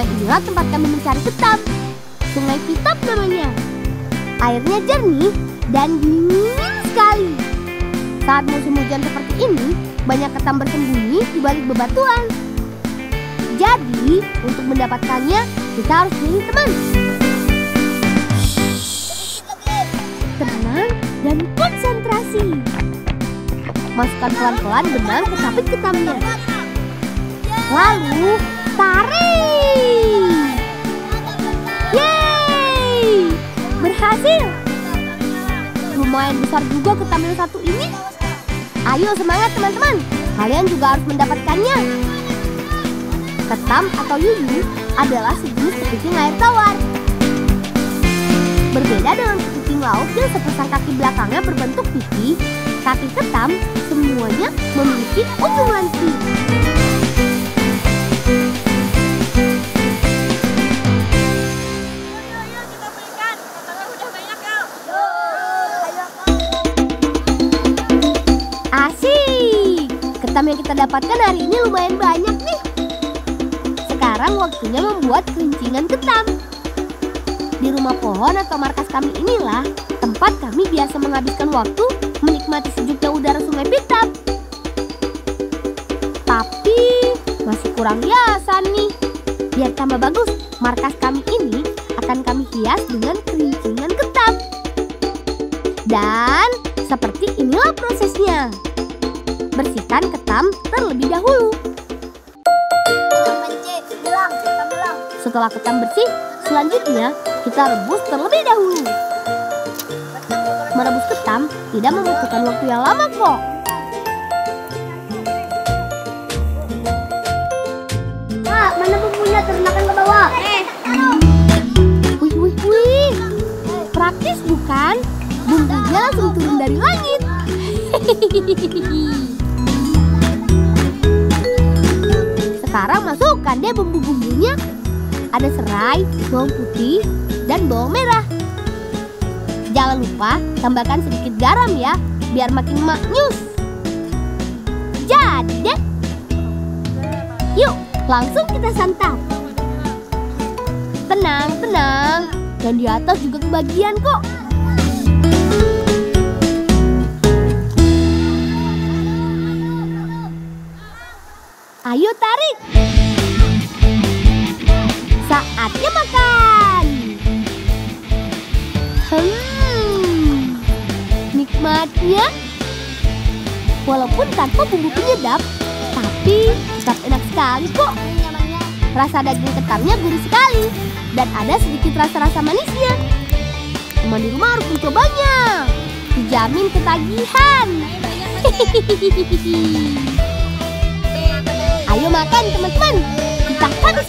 Inilah tempat kami mencari ketam. Sungai Pitap namanya. Airnya jernih dan dingin sekali. Saat musim hujan seperti ini, banyak ketam bersembunyi di balik bebatuan. Jadi, untuk mendapatkannya, kita harus pilih teman. Tenang dan konsentrasi. Masukkan pelan-pelan benang ke sapit ketamnya. Lalu, tarik! Yeay! Berhasil! Lumayan besar juga ketam yang satu ini. Ayo semangat teman-teman, kalian juga harus mendapatkannya. Ketam atau yuyu adalah sejenis kepiting air tawar. Berbeda dengan kepiting laut yang sebesar kaki belakangnya berbentuk pipi, kaki ketam semuanya memiliki ujung lancip. Ketam yang kita dapatkan hari ini lumayan banyak nih. Sekarang waktunya membuat kelincingan ketam. Di rumah pohon atau markas kami inilah tempat kami biasa menghabiskan waktu menikmati sejuknya udara sungai Pitap. Tapi masih kurang hiasan nih. Biar tambah bagus, markas kami ini akan kami hias dengan kelincingan ketam. Dan seperti inilah prosesnya. Bersihkan ketam terlebih dahulu. Setelah ketam bersih, selanjutnya kita rebus terlebih dahulu. Merebus ketam tidak membutuhkan waktu yang lama kok. Kak, mana bumbunya ternakan ke bawah? Eh, Wih, wih, wih. Praktis bukan? Bumbunya langsung turun dari langit. Sekarang masukkan deh bumbu-bumbunya. Ada serai, bawang putih, dan bawang merah. Jangan lupa tambahkan sedikit garam ya, biar makin maknyus. Jadi deh. Yuk, langsung kita santap. Tenang, tenang. Dan di atas juga kebagian kok. Ayo tarik. Saatnya makan. Hmm, nikmatnya. Walaupun tanpa bumbu penyedap, tapi tetap enak sekali kok. Rasa daging ketamnya gurih sekali dan ada sedikit rasa-rasa manisnya. Teman di rumah harus mencobanya. Dijamin ketagihan. Ayo makan teman-teman. Kita habiskan.